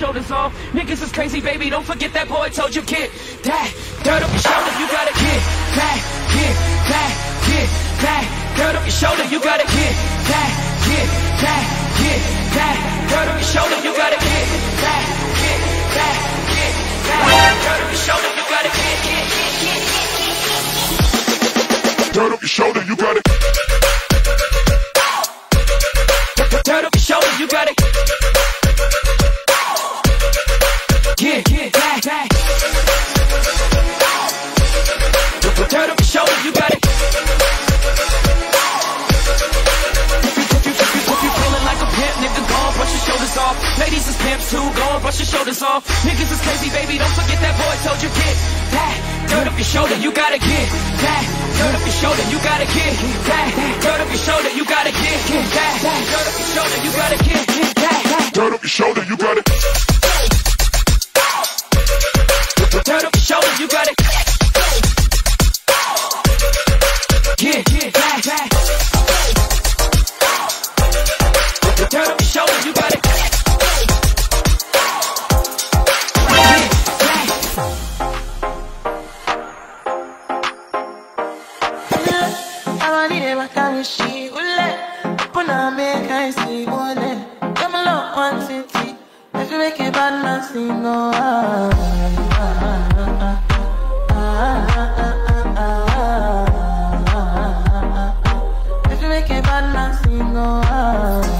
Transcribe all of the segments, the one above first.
shoulders off. Niggas is crazy, baby, don't forget that boy told you get that dirt up your shoulder, you gotta get that, get that, get that dirt up your shoulder, you gotta get that, get that, get that dirt up your shoulder, you gotta get that, get that, get that dirt up your shoulder, you gotta get, get, get, get, get. Dirt up your shoulder, you gotta. Dirt up your shoulder, you gotta feeling like a pimp, nigga, go and brush your shoulders off. Ladies is pimps too, go and brush your shoulders off. Niggas is crazy, baby, don't forget that boy told you get that. Dirt up your shoulder, you gotta get that. Dirt up your shoulder, you gotta get that. Dirt up your shoulder, you gotta get that. Dirt up your shoulder, you gotta get that. Dirt up your shoulder, you gotta. See one Come along one city If you make a bad sing oh ah, ah, ah, ah, ah, ah, ah, ah, ah,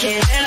satisfaction,